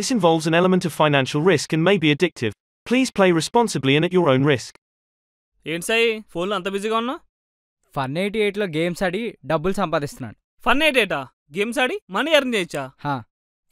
This involves an element of financial risk and may be addictive. Please play responsibly and at your own risk. ఏంటి సాయి? ఫోన్లో అంత బిజీగా ఉన్నా? Fun eighty ఎయిట్లో games ఆడి డబ్బులు సంపాదిస్తున్నాడు. ఫన్ ఏంటేటా గేమ్స్ ఆడి మనీ ఎర్న్ చేయొచ్చా? హా.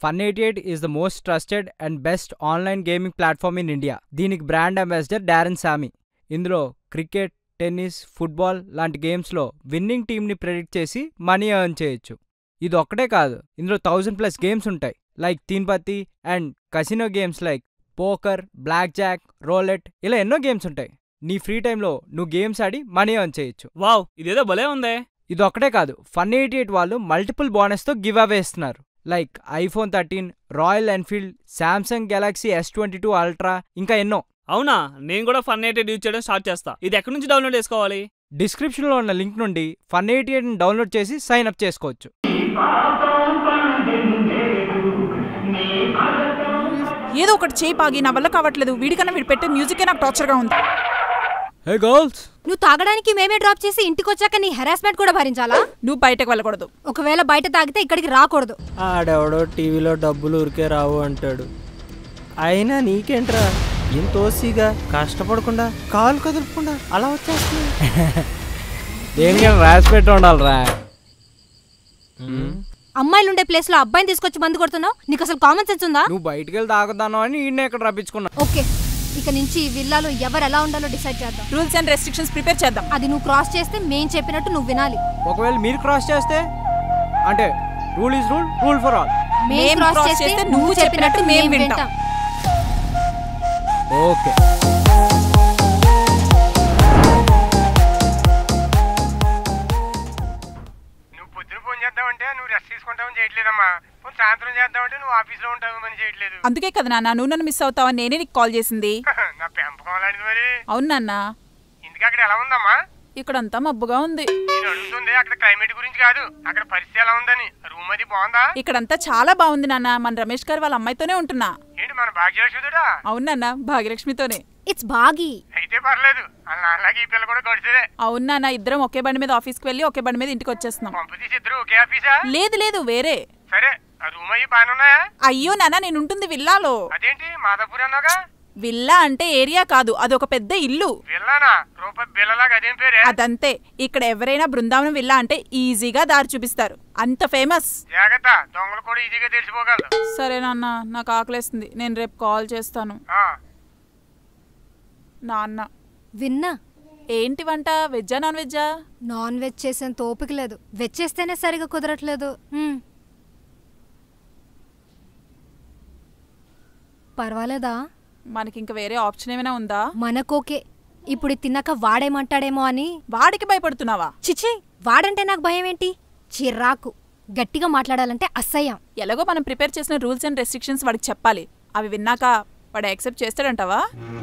Fun eighty eight is the most trusted and best online gaming platform in India దీనికి బ్రాండ్ అంబాసిడర్ డారెన్ సామి ఇందులో క్రికెట్ టెన్నిస్ ఫుట్బాల్ లాంటి గేమ్స్లో విన్నింగ్ టీంని ప్రెడిక్ట్ చేసి మనీ ఎర్న్ చేయొచ్చు. ఇది ఒక్కటే కాదు ఇందులో థౌజండ్ ప్లస్ గేమ్స్ ఉంటాయి. Like teen patti and casino games like poker blackjack roulette ఇలా ఎన్నో గేమ్స్ ఉంటాయి. నీ ఫ్రీ టైంలో నువ్వు గేమ్స్ ఆడి మనీ ఎర్న్ చేయొచ్చు. వావ్ ఇదేదో భలే ఉందే. ఇది ఒక్కటే కాదు ఫన్ ఎయిటీ ఎయిట్ వాళ్ళు మల్టిపుల్ బోనస్తో గివ్ అవే ఇస్తున్నారు. Like iPhone thirteen Royal Enfield Samsung Galaxy S twenty two ultra ఇంకా ఎన్నో. అవునా? నేను కూడా ఫన్ ఎయిట్ యూజ్ చేయడం స్టార్ట్ చేస్తా. ఇది ఎక్కడి నుంచి డౌన్లోడ్ చేసుకోవాలి? డిస్క్రిప్షన్లో ఉన్న లింక్ నుండి ఫన్ ఎయిటీ ఎయిట్ని డౌన్లోడ్ చేసి సైన్ అప్ చేసుకోవచ్చు. ఏదో ఒకటి చేయి పాగి నా వల్ల కావట్లేదు. వీడికన్నా వీడు పెట్టే మ్యూజికే నాకు టార్చర్గా ఉంది. Hey girls. నువ్వు తాగడానికి మేమే డ్రాప్ చేసి ఇంటికి వచ్చాక నీ హెరాస్మెంట్ కూడా భరించాలా? నువ్వు బయటకు వెళ్ళకూడదు. ఒకవేళ బయట తాగితే ఇక్కడికి రాకూడదు. ఆడెవడో టీవీలో డబ్బులు ఉరికే రావు అంటాడు. అయినా నీకేంట్రా? ఎంత ఓసిగా కష్టపడకుండా కాలు కదలకుండా అలా వచ్చేస్తుంది దేనికైనా రాసి పెట్టి ఉండాలిరా. అమ్మాయిలు ఉండే ప్లేస్లో అబ్బాయిని తీసుకొచ్చి మందు కొడుతున్నావు? నీకు అసలు కామన్ సెన్స్ ఉందా? నువ్వు బయటికి వెళ్ళి తాగుతాను అని ఈయన ఇక్కడ రప్పించుకున్నా ఓకే. ఇక నుంచి ఈ విల్లాలో ఎవరు ఎలా ఉండాలో డిసైడ్ చేద్దాం. రూల్స్ అండ్ రెస్ట్రిక్షన్స్ ప్రిపేర్ చేద్దాం. అది నువ్వు క్రాస్ చేస్తే మేం చెప్పినట్టు నువ్వు వినాలి. ఒకవేళ మీరు క్రాస్ చేస్తే అంటే rule is rule rule for all మేం క్రాస్ చేస్తే నువ్వు చెప్పినట్టు మేం వింటాం. ఓకే. సాయంత్రం చేద్దామంటే నువ్వు ఆఫీస్లో ఉంటావు అని చేయట్లేదు. అందుకే కదా నాన్న నువ్వు నన్ను మిస్ అవుతావని నేనే నీకు కాల్ చేసింది. నా పెంపకం అలాంటిది మరి. అవును నాన్న. ఇందుకు అక్కడ ఎలా ఉందమ్మా? ఇక్కడంతా మబ్బుగా ఉంది. నేను అడుగుతుంది అక్కడ క్లైమేట్ గురించి కాదు. అక్కడ పరిస్థితి ఎలా ఉందని. రూమ్ అది బాగుందా? ఇక్కడంతా చాలా బాగుంది నాన్న. మన రమేష్ గారు వాళ్ళ అమ్మాయితోనే ఉంటున్నా. ఏంటి మన భాగ్యలక్ష్మిదా అవును నాన్న భాగ్యలక్ష్మితోనే. ఇట్స్ బాగి అయితే పర్లేదు. నాన్నలాగే ఈ పిల్ల కూడా గడిచేదే అవును నాన్న ఇద్దరం ఒకే బండి మీద ఆఫీస్కి వెళ్ళి ఒకే బండి మీద ఇంటికి వచ్చేస్తున్నాం. పంపతీసి ఇద్దరు ఒకే ఆఫీసా లేదు లేదు వేరే. సరే. అయ్యి బాగానే ఉన్నాయా అయ్యో నాన్న నేను ఉంటుంది విల్లాలో. అదేంటి? మాదాపూర్ అన్నాగా విల్లా అంటే ఏరియా కాదు అది ఒక పెద్ద ఇల్లు. విల్లానా? రూపాయి బిల్లలాగా అదేం పేరే? అదంతే. ఇక్కడ ఎవరైనా బృందావనం విల్లా అంటే ఈజీగా దారి చూపిస్తారు. అంత ఫేమస్. జాగ్రత్త దొంగలు కూడా ఈజీగా తెలిసిపోగలరు. సరే నాన్న నాకు ఆకలేస్తుంది. నేను రేపు కాల్ చేస్తాను. ఆ, నాన్న. విన్నా. ఏంటి వంట? వెజ్జా నాన్ వెజ్జా? నాన్ వెజ్ చేసేంత ఓపిక లేదు. వెజ్ చేస్తేనే సరిగా కుదరట్లేదు. పర్వాలేదా? మనకి ఇంకా వేరే ఆప్షన్ ఏమైనా ఉందా? మనకోకే. ఇప్పుడు తిన్నాక వాడేమంటాడేమో అని. వాడికి భయపడుతున్నావా? చిచి వాడంటే నాకు భయం ఏంటి చిరాకు. గట్టిగా మాట్లాడాలంటే అసహ్యం. ఎలాగో మనం ప్రిపేర్ చేసిన రూల్స్ అండ్ రెస్ట్రిక్షన్స్ వాడికి చెప్పాలి. అవి విన్నాక వాడు యాక్సెప్ట్ చేస్తాడంటావా?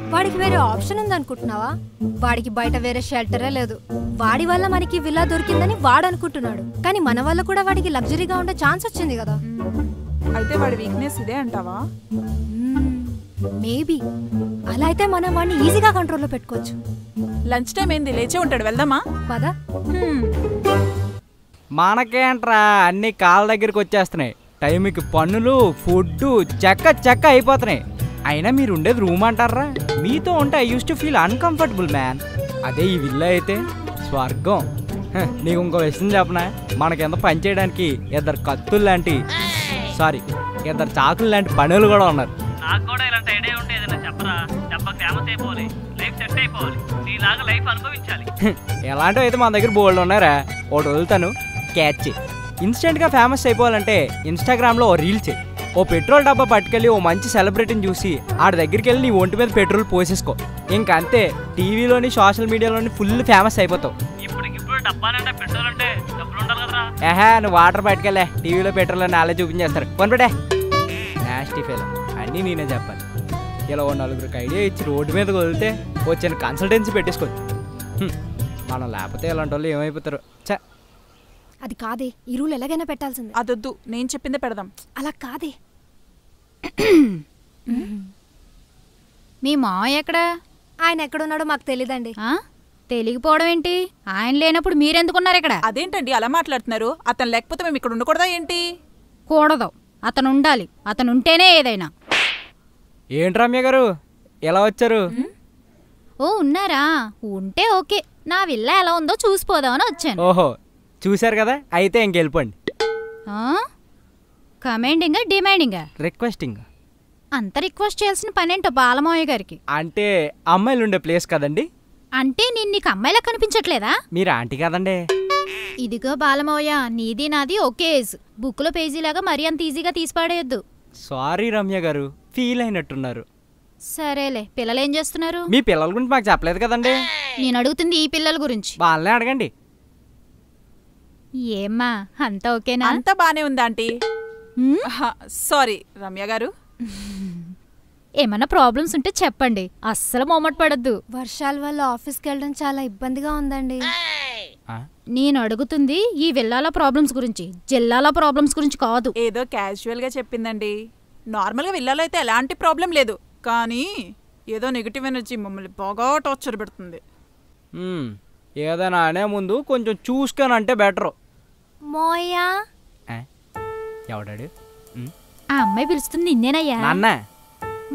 వాడికి వేరే ఆప్షన్ ఉందనుకుంటున్నావా? వాడికి బయట వేరే షెల్టరే లేదు. వాడి వల్ల మనకి విల్లా దొరికిందని వాడు అనుకుంటున్నాడు కానీ మన వల్ల కూడా వాడికి లగ్జరీగా ఉండే ఛాన్స్ వచ్చింది కదా. అయితే వాడి వీక్నెస్ ఇదే అంటావా? మేబీ అలా అయితే మనం వాడిని ఈజీగా కంట్రోల్లో పెట్టుకోవచ్చు. లంచ్ టైం ఏంది? లేచే ఉంటాడు. వెళ్దామా? పదా. మనకేంట్రా? అన్ని కాళ్ళ దగ్గరికి వచ్చేస్తున్నాయి. టైంకి పన్నులు ఫుడ్ చెక్క చెక్క అయిపోతున్నాయి. అయినా మీరు ఉండేది రూమ్ అంటారా? మీతో ఉంటే I use to feel uncomfortable man అదే ఈ విల్లా అయితే. స్వర్గం. హ, నీకు ఇంకో విషయం చెప్పనా? మనకెంత పని చేయడానికి ఇద్దరు కత్తులు లాంటి సారీ ఇద్దరు చాకులు లాంటి పనులు కూడా ఉన్నారు. నాకు కూడా ఏదైనా చెప్పరా దెబ్బ ఫేమస్ అయిపోవాలి లైఫ్ సెట్ అయిపోవాలి. నీలాగా లైఫ్ అనుభవించాలి. హ్, ఎలాంటివి అయితే మన దగ్గర బోల్డ్ ఉన్నారా ఒకటి వదులుతాను క్యాచ్ ఇన్స్టెంట్గా ఫేమస్ అయిపోవాలంటే ఇన్స్టాగ్రామ్లో ఓ రీల్ చేయి. ఓ పెట్రోల్ డబ్బా పట్టుకెళ్ళి ఓ మంచి సెలబ్రిటీని చూసి ఆడి దగ్గరికి వెళ్ళి నీ ఒంటి మీద పెట్రోల్ పోసేసుకో. ఇంక అంతే టీవీలోని సోషల్ మీడియాలోని ఫుల్ ఫేమస్ అయిపోతావు. ఇప్పుడు ఇప్పుడు డబ్బానంటే పెట్రోల్ అంటే డబ్బులు ఉండాలి కదరా. ఏహా నువ్వు వాటర్ పట్టుకెళ్ళే. టీవీలో పెట్రోల్ అని అలా చూపించేస్తారు. కొనిపెట్టే. నాస్టీ ఫెయిల్ అన్నీ నేనే చెప్పాలి. ఇలా ఓ నలుగురికి ఐడియా ఇచ్చి రోడ్డు మీద వదిలితే వచ్చిన కన్సల్టెన్సీ పెట్టేసుకోవచ్చు. మనం లేకపోతే ఇలాంటి వాళ్ళు ఏమైపోతారు? చ అది కాదే. ఈ రూల్ ఎలాగైనా పెట్టాల్సిందే. అదొద్దు. నేను చెప్పిందే పెడదాం. అలా కాదే. మీ మావయ్య ఎక్కడా? ఆయన ఎక్కడున్నాడో మాకు తెలీదండి. ఆ? తెలియకపోవడం ఏంటి? ఆయన లేనప్పుడు మీరెందుకున్నారు ఇక్కడ? అదేంటండి? అలా మాట్లాడుతున్నారు. అతను లేకపోతే మేము ఇక్కడ ఉండకూడదా ఏంటి? కూడదు. అతను ఉండాలి. అతను ఉంటేనే ఏదైనా. ఏంటి రమ్య గారు? ఎలా వచ్చారు? ఓ ఉన్నారా? ఉంటే ఓకే. నా విల్ల ఎలా ఉందో చూసిపోదామని వచ్చాను. ఓహో చూశారు కదా? అయితే ఇంకెళ్ళిపోండి? కమాండింగా డిమాండింగా రిక్వెస్టింగ్ అంత రిక్వెస్ట్ చేయాల్సిన పనేంటో బాలమోయ గారికి? అంటే అమ్మాయిలు ఉండే ప్లేస్ కదండి? అంటే నేను నీకు అమ్మాయిలా కనిపించట్లేదా? మీరు ఆంటీ కదండి. ఇదిగో బాలమోయ నీది నాది ఒకే ఏజ్. బుక్లో పేజీలాగా మరీ అంత ఈజీగా తీసిపాడేయద్దు. సారీ రమ్య గారు. ఫీల్ అయినట్టున్నారు. సరేలే పిల్లలేం చేస్తున్నారు? మీ పిల్లల గురించి మాకు చెప్పలేదు కదండి. నేను అడుగుతుంది ఈ పిల్లల గురించి. వాళ్ళనే అడగండి. ఏమ్మా అంతా ఓకేనా? అంతా బానే ఉంది ఆంటీ? సారీ రమ్య గారు. ఏమన్నా ప్రాబ్లమ్స్ ఉంటే చెప్పండి. అస్సలు మొమ్మట పడద్దు. వర్షాల వల్ల ఆఫీస్కి వెళ్ళడం చాలా ఇబ్బందిగా ఉందండి. ఆ? నేను అడుగుతుంది ఈ విల్లాల ప్రాబ్లమ్స్ గురించి జిల్లాల ప్రాబ్లమ్స్ గురించి కాదు. ఏదో క్యాజువల్గా చెప్పిందండి. నార్మల్గా విల్లాలో అయితే ఎలాంటి ప్రాబ్లం లేదు. కానీ ఏదో నెగిటివ్ ఎనర్జీ మమ్మల్ని బాగా టార్చర్ పెడుతుంది. ఏదైనా అనే ముందు కొంచెం చూసుకొని అంటే బెటరు. మోయా? ఎవడాడు. ఆ అమ్మాయి పిలుస్తుంది నిన్నేనయ్యా. నాన్న?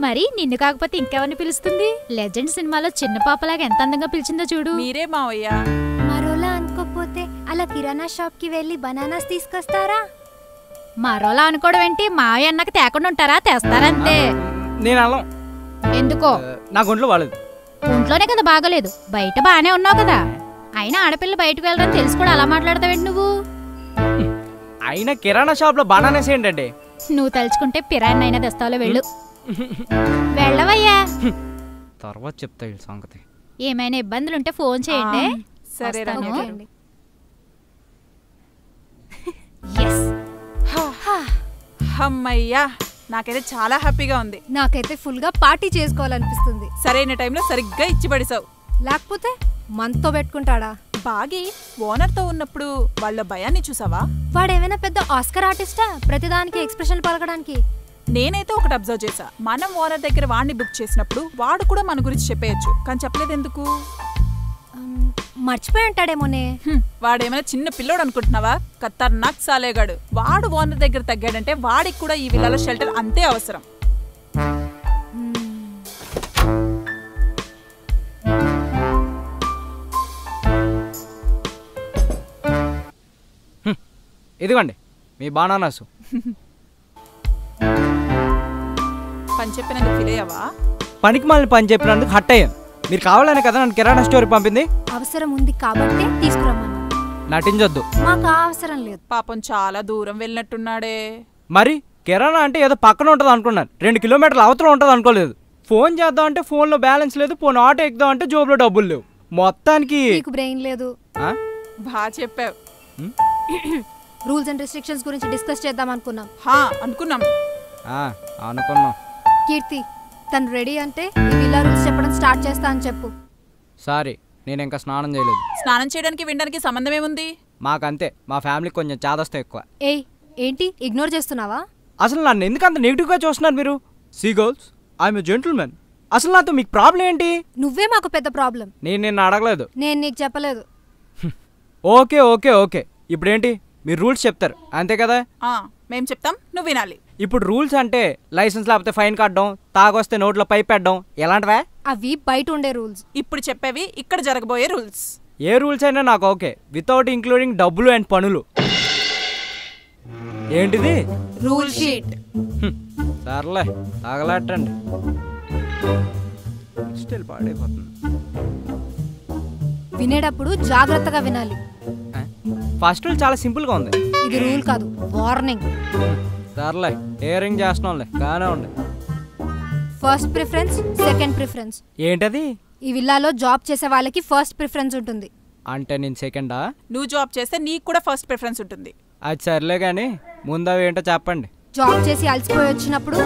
మరి నిన్ను కాకపోతే ఇంకెవరిని పిలుస్తుంది? లెజెండ్ సినిమాలో చిన్న పాపలాగా ఎంత అందంగా పిలిచిందో చూడు. మీరే మావయ్య. మరోలా అనుకోకపోతే అలా కిరాణా షాప్కి వెళ్ళి బనానాస్ తీసుకొస్తారా? మరోలా అనుకోవడం ఏంటి మావయ్య అన్నాక తేకుండా ఉంటారా? తెస్తారంతే. నేను అల్లం. ఎందుకో? నా గుంట్లో వాళ్ళది ఒంట్లోనే కదా బాగలేదు. బయట బానే ఉన్నావు కదా. అయినా ఆడపిల్ల బయటకు వెళ్ళడం తెలిసి కూడా అలా మాట్లాడతావేంటి నువ్వు? అయినా కిరాణా షాప్లో బనానాస్ ఏంటండి నువ్వు తలుచుకుంటే పిరాన్నైనా తెస్తావులో వెళ్ళు. వెళ్ళవయ్యా. తర్వాత చెప్తా వీళ్ళ సంగతి. ఏమైనా ఇబ్బందులుంటే ఫోన్ చేయండి. సరే ఎస్ అమ్మయ్యా నాకైతే చాలా హ్యాపీగా ఉంది. నాకైతే ఫుల్గా పార్టీ చేసుకోవాలనిపిస్తుంది. సరైన టైంలో సరిగ్గా ఇచ్చి పడేశావు. లేకపోతే మనతో పెట్టుకుంటాడా? బాగి ఓనర్తో ఉన్నప్పుడు వాళ్ళ భయాన్ని చూసావా? వాడేమైనా పెద్ద ఆస్కర్ ఆర్టిస్టా? ప్రతిదానికి ఎక్స్ప్రెషన్ పలకడానికి? నేనైతే ఒకటి అబ్జర్వ్ చేశా. మనం ఓనర్ దగ్గర వాడిని బుక్ చేసినప్పుడు వాడు కూడా మన గురించి చెప్పేయచ్చు. కానీ చెప్పలేదు ఎందుకు మర్చిపోయి ఉంటాడేమోనే. వాడేమైనా చిన్న పిల్లోడు అనుకుంటున్నావా? ఖతర్నాక్ సాలేగాడు. వాడు ఓనర్ దగ్గర తగ్గాడంటే వాడికి కూడా ఈ విల్లాలో షెల్టర్ అంతే అవసరం. ఇదిగోండి మీ బనానాసు పని చెప్పినందుకు ఫీల్ అయ్యావా? పనికి మళ్ళీ పని చెప్పినందుకు హట్ అయ్యాను. మీరు కావాలనే కదా నన్ను కిరాణా స్టోర్ పంపింది? అవసరం ఉంది కాబట్టే తీసుకురమ్మన్నా. నటించొద్దు. మాకు ఆ అవసరం లేదు. పాపం చాలా దూరం వెళ్ళినట్టున్నాడే. మరి కిరాణా అంటే ఏదో పక్కన ఉంటుంది అనుకున్నాను. రెండు కిలోమీటర్ల అవతల ఉంటుంది అనుకోలేదు. ఫోన్ చేద్దాం అంటే ఫోన్లో బ్యాలెన్స్ లేదు ఫోన్ ఆటో ఎక్కుదాం అంటే జోబులో డబ్బులు లేవు. మొత్తానికి నీకు బ్రెయిన్ లేదు. ఆ? బాగా చెప్పావు. రూల్స్ అండ్ రెస్ట్రిక్షన్స్ గురించి డిస్కస్ చేద్దాం అనుకున్నాం. హా అనుకున్నాం. ఆ, అనుకున్నాం. కీర్తి తను రెడీ అంటే ఈ విల్లా రూల్స్ చెప్పడం స్టార్ట్ చేస్తా అని చెప్పు. సారీ. నేను ఇంకా స్నానం చేయలేదు. స్నానం చేయడానికి వినడానికి సంబంధం ఏముంది? మాకంతే. మా ఫ్యామిలీకి కొంచెం చాదస్తం ఎక్కువ. ఏయ్ ఏంటి? ఇగ్నోర్ చేస్తున్నావా? అసలు నన్ను ఎందుకు అంత నెగిటివ్గా చూస్తున్నారు మీరు? See girls I'm a gentleman. అసలు నాతో మీకు ప్రాబ్లం ఏంటి? నువ్వే మాకు పెద్ద ప్రాబ్లం. నేను నిన్ను అడగలేదు. నేను నీకు చెప్పలేదు. Okay okay okay. ఇప్పుడేంటి? మీరు రూల్స్ చెప్తారు. అంతే కదా? ఆ మేం చెప్తాం నువ్వు వినాలి. ఇప్పుడు రూల్స్ అంటే లైసెన్స్ లేకపోతే ఫైన్ కట్టడం తాగొస్తే నోట్లో పైప్ పెట్టడం ఎలాంటివే? అవి బయట ఉండే రూల్స్. ఇప్పుడు చెప్పేవి ఇక్కడ జరగబోయే రూల్స్. ఏ రూల్స్ అయినా నాకు ఓకే. వితౌట్ ఇంక్లూడింగ్ డబ్బులు అండ్ పనులు. ఏంటిది? రూల్ షీట్ సర్లే తాగలాటండి స్టిల్ పాడైపోతుంది. వినేటప్పుడు జాగ్రత్తగా వినాలి. ఫస్ట్ రూల్ చాలా సింపుల్గా ఉంది. ఇది రూల్ కాదు వార్నింగ్. సర్లే హేరింగ్ చేస్తున్నాంలే కానే ఉండి ఫస్ట్ ప్రిఫరెన్స్ సెకండ్ ప్రిఫరెన్స్. ఏంటది? ఈ విల్లాలో జాబ్ చేసే వాళ్ళకి ఫస్ట్ ప్రిఫరెన్స్ ఉంటుంది. అంటే నేను సెకండా? నువ్వు జాబ్ చేస్తే నీకు కూడా ఫస్ట్ ప్రిఫరెన్స్ ఉంటుంది. అది సర్లే కానీ ముందు అవి ఏంటో చెప్పండి. జాబ్ చేసి అలసిపోయి వచ్చినప్పుడు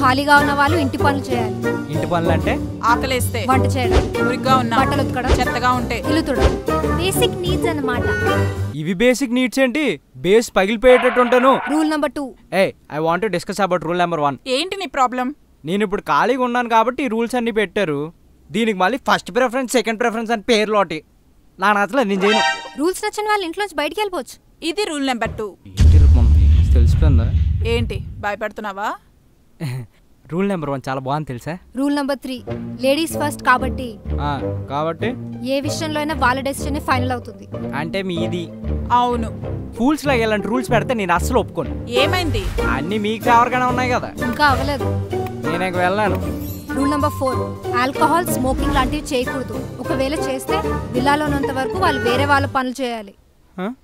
ఖాళీగా ఉన్న వాళ్ళు ఇంటి పనులు చేయాలి. ఇంటి పనులు అంటే ఆకలేస్తే వంట చేయడం. మురిగ్గా ఉన్నా బట్టలు ఉతకడం. చెత్తగా ఉంటే ఇల్లు తుడడం బేసిక్ నీడ్స్ అన్నమాట. ఇవి బేసిక్ నీడ్స్ ఏంటి? బేస్ పగిలిపోయేటట్టు ఉంటాను. Rule number two A I want discuss about rule number one ఏంటి నీ ప్రాబ్లం నేను ఇప్పుడు ఖాళీగా ఉన్నాను కాబట్టి ఈ రూల్స్ అన్ని పెట్టారు. దీనికి మళ్ళీ ఫస్ట్ ప్రిఫరెన్స్ సెకండ్ ప్రిఫరెన్స్ అని పేర్లు ఒకటి. నా నచ్చలేదు నేను చేయను. రూల్స్ నచ్చిన వాళ్ళు ఇంట్లోంచి బయటికి వెళ్ళిపోవచ్చు. ఇది రూల్ నెంబర్ టూ తెలిసిపోయిందా ఏంటి భయపడుతున్నావా? రూల్ నెంబర్ వన్ చాలా బాగుంది తెలుసా? Rule number three ladies first కాబట్టి ఆ, కాబట్టి? ఏ విషయంలో అయినా వాళ్ళ డెసిషన్ ఫైనల్ అవుతుంది. అంటే మీది. అవును. ఫూల్స్ లాగా ఇలాంటి రూల్స్ పెడితే నేను అస్సలు ఒప్పుకోను. ఏమైంది? అన్నీ మీకు ఫేవర్గానే ఉన్నాయి కదా. ఇంకా అవ్వలేదు. నేను ఇంక వెళ్ళాను. Rule number four alcohol smoking లాంటివి చేయకూడదు. ఒకవేళ చేస్తే విల్లాలో ఉన్నంత వరకు వాళ్ళు వేరే వాళ్ళ పనులు చేయాలి. ఆ?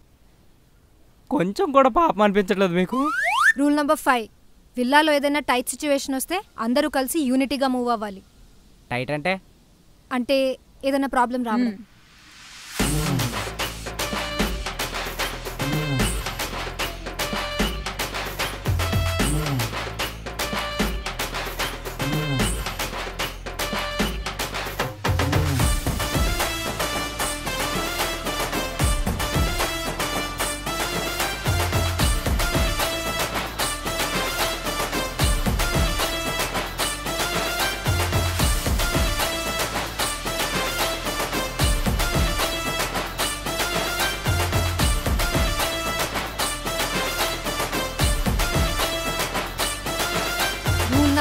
కొంచెం కూడా పాపం అనిపించట్లేదు మీకు? రూల్ నెంబర్ ఫైవ్ విల్లాలో ఏదైనా టైట్ సిచ్యువేషన్ వస్తే అందరూ కలిసి యూనిటీగా మూవ్ అవ్వాలి. టైట్ అంటే? అంటే ఏదైనా ప్రాబ్లం రావడం.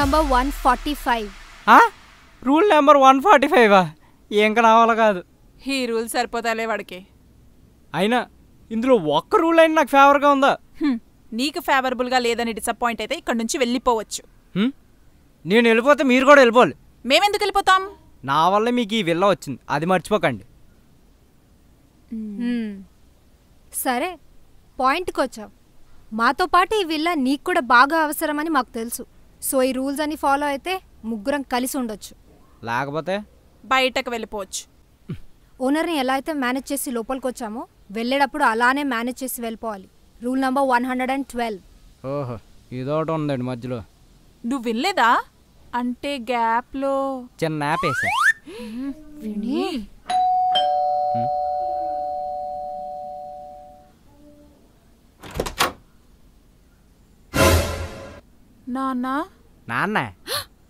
నెంబర్ వన్ ఫార్టీ ఫైవ్ ఆ? రూల్ నెంబర్ వన్ ఫార్టీ ఫైవా ఇంకా రావాలి కాదు. ఈ రూల్ సరిపోతాలే వాడికి. అయినా ఇందులో ఒక్క రూల్ అయినా నాకు ఫేవర్గా ఉందా? నీకు ఫేవరబుల్గా లేదని డిసప్పాయింట్ అయితే ఇక్కడ నుంచి వెళ్ళిపోవచ్చు? నేను వెళ్ళిపోతే మీరు కూడా వెళ్ళిపోవాలి. మేమెందుకు వెళ్ళిపోతాం? నా వల్ల మీకు ఈ విల్ల వచ్చింది. అది మర్చిపోకండి. సరే పాయింట్కి వచ్చావు మాతో పాటు ఈ విల్ల నీకు కూడా బాగా అవసరమని మాకు తెలుసు. సో ఈ రూల్స్ అన్ని ఫాలో అయితే ముగ్గురం కలిసి ఉండొచ్చు. లేకపోతే? బయటకు వెళ్ళిపోవచ్చు. ఓనర్ని ఎలా అయితే మేనేజ్ చేసి లోపలికి వచ్చామో వెళ్ళేటప్పుడు అలానే మేనేజ్ చేసి వెళ్ళిపోవాలి. Rule number one hundred and twelve. ఓహో ఇదొకటి ఉందండి మధ్యలో. నువ్వు వినలేదా అంటే గ్యాప్లో చిన్న యాప్ వేసా. నాన్న? నాన్న.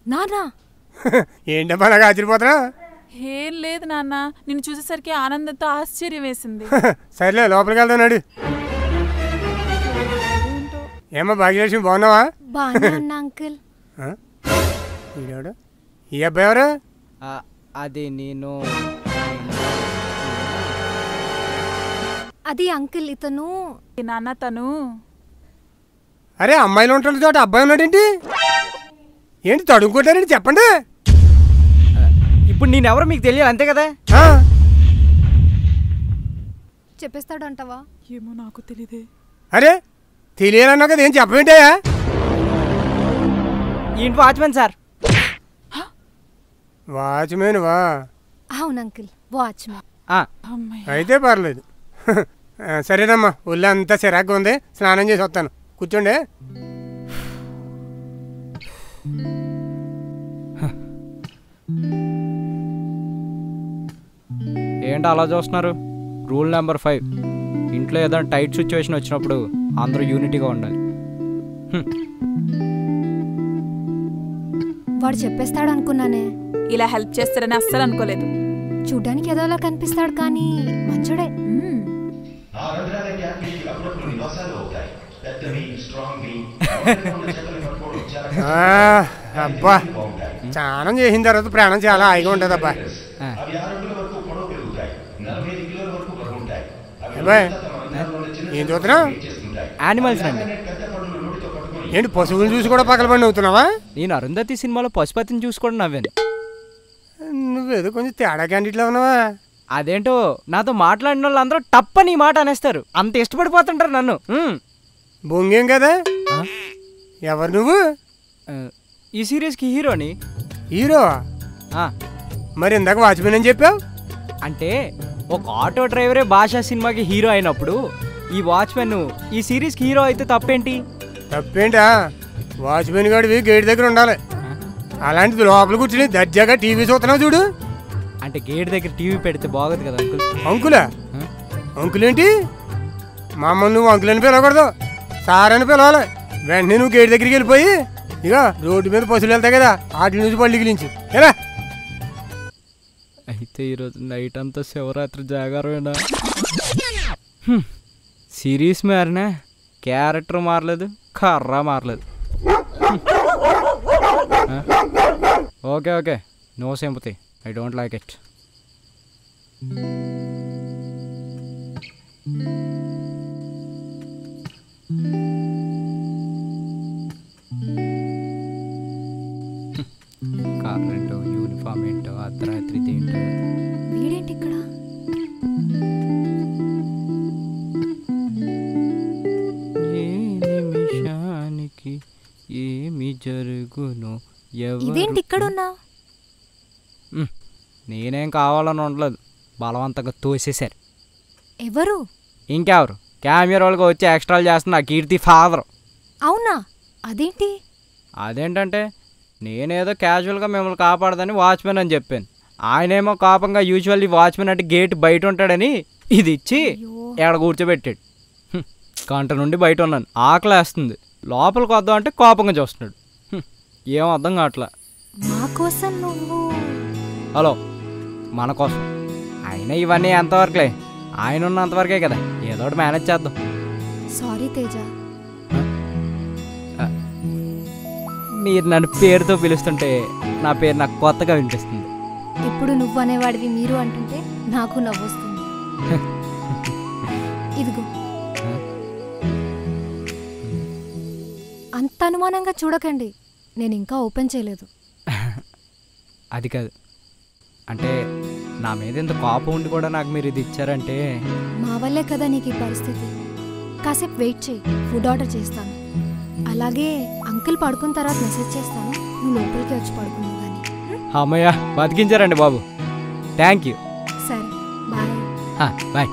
నానా ఏంటమ్మా అలాగా ఆశ్చర్యపోతున్నా ఏం లేదు నాన్న నిన్ను చూసేసరికి ఆనందంతో ఆశ్చర్యం వేసింది. సర్లే లోపలికి వెళ్దాం నడు. ఏమ్మా భాగ్యలక్ష్మి బాగున్నావా? బాగానే ఉన్నా అంకుల్? ఈడెవడు? ఈ అబ్బాయి ఎవరు? ఆ, అది నేను. అది అంకుల్ ఇతను. ఈ నాన్న తను. అరే అమ్మాయిలు ఉంటున్న చోట అబ్బాయి ఉన్నాడేంటి? ఏంటి తడుముకుంటారండి చెప్పండి. ఇప్పుడు నేనెవరో మీకు తెలియాలి అంతే కదా? చెప్పేస్తాడు అంటావా ఏమో నాకు తెలియదే అరే తెలియాలన్నా కదా ఏం చెప్పవేంటయ్యా ఏంటి వాచ్మెన్ సార్. వాచ్మెన్ వా అవును అంకుల్ వాచ్మెన్. అయితే పర్లేదు. సరేనమ్మా ఒళ్ళు అంతా చిరాగ్గా ఉంది స్నానం చేసి వస్తాను. కూర్చోండి. ఏంటి అలా చూస్తున్నారు? Rule number five. ఇంట్లో ఏదైనా టైట్ సిచ్యువేషన్ వచ్చినప్పుడు అందరూ యూనిటీగా ఉండాలి. వాడు చెప్పేస్తాడు అనుకున్నానే ఇలా హెల్ప్ చేస్తారని అస్సలు అనుకోలేదు. చూడ్డానికి ఏదోలా కనిపిస్తాడు కానీ మంచోడే. అబ్బా. స్నానం చేసిన తర్వాత ప్రాణం చాలా హాయిగా ఉంటుంది అబ్బా ఆ, అవి ఆరు అడుగుల వరకు పొడవు పెరుగుతాయి నలభై ఐదు కిలోల వరకు బరువు ఉంటాయి అవి అబ్బాయి తమ రంధ్రాల్లోనే చిన్న ఏం చూస్తున్నావు? యానిమల్స్ అండి ఏంటి పశువులు చూసి కూడా పగలబండి అవుతున్నావా? నేను అరుంధతి సినిమాలో పశుపతిని చూసుకోవడం నవ్వాను. నువ్వేదో కొంచెం తేడా క్యాండిడేట్లో ఉన్నావా? అదేంటో నాతో మాట్లాడిన వాళ్ళు అందరూ టప్పని ఈ మాట అనేస్తారు. అంత ఇష్టపడిపోతుంటారు నన్ను. బొంగేం కదా? ఎవరు నువ్వు? ఈ సీరియస్కి హీరోని. హీరో? మరి ఇందాక వాచ్మెన్ అని చెప్పావు? అంటే ఒక ఆటో డ్రైవరే భాషా సినిమాకి హీరో అయినప్పుడు ఈ వాచ్మెన్ ఈ సిరీస్కి హీరో అయితే తప్పేంటి? తప్పేంటా? వాచ్మెన్ గాడివి గేట్ దగ్గర ఉండాలి. అలాంటిది లోపల కూర్చుని దర్జాగా టీవీ చూస్తున్నావు చూడు. అంటే గేట్ దగ్గర టీవీ పెడితే బాగోదు కదా అంకుల్? అంకులా? ఆ? అంకులేంటి? మా అమ్మ నువ్వు అంకులని పిలవకూడదు. సార్ అని పిలవాలి. వెంటనే నువ్వు గేట్ దగ్గరికి వెళ్ళిపోయి ఇక రోడ్డు మీద పశువులు వెళ్తాయి కదా వాటి నుంచి పళ్ళు గిలించు. ఎలా? అయితే ఈరోజు నైట్ అంతా శివరాత్రి జాగారమేనా సిరీస్ మారినా క్యారెక్టర్ మారలేదు కర్ర మారలేదు okay okay no sympathy I don't like it అర్ధరాత్రి ఏంటో వీడేంటి ఇక్కడ ఏ నిమిషానికి ఏమి జరుగును ఇదేంటి ఇక్కడ ఉన్నావు నేనేం కావాలని ఉండలేదు. బలవంతంగా తోసేశారు. ఎవరు? ఇంకెవరు? కెమెరాలుగా వచ్చి ఎక్స్ట్రాలు చేస్తున్న కీర్తి ఫాదర్. అవునా? అదేంటి? అదేంటంటే నేనేదో క్యాజువల్గా మిమ్మల్ని కాపాడదని వాచ్మెన్ అని చెప్పాను. ఆయనేమో కోపంగా యూజువల్లీ వాచ్మెన్ అంటే గేట్ బయట ఉంటాడని ఇది ఇచ్చి ఎక్కడ కూర్చోబెట్టాడు. గంట నుండి బయట ఉన్నాను. ఆకలి వేస్తుంది లోపలికి వద్దాం అంటే కోపంగా చూస్తున్నాడు. ఏం అర్థం కావట్లా? హలో. మన కోసం. అయినా ఇవన్నీ ఎంతవరకులే. ఆయన ఉన్నంతవరకే కదా. ఏదో ఒకటి మేనేజ్ చేద్దాం. సారీ తేజ. మీరు నన్ను పేరుతో పిలుస్తుంటే నా పేరు నాకు కొత్తగా వినిపిస్తుంది. ఇప్పుడు నువ్వు అనేవాడివి మీరు అంటుంటే నాకు నవ్వొస్తుంది ఇదిగో. అంత అనుమానంగా చూడకండి. నేను ఇంకా ఓపెన్ చేయలేదు. అది కాదు. అంటే నా మీద ఇంత కోపం ఉండి కూడా నాకు మీరు ఇది ఇచ్చారంటే మా వల్లే కదా నీకు ఈ పరిస్థితి. కాసేపు వెయిట్ చేయి. ఫుడ్ ఆర్డర్ చేస్తాను. అలాగే అంకుల్ పడుకున్న తర్వాత మెసేజ్ చేస్తాను. నువ్వు లోపలికి వచ్చి పడుకున్నావు కానీ. అమ్మయ్య బతికించారండి బాబు. థ్యాంక్ యూ సరే బాయ్. బాయ్.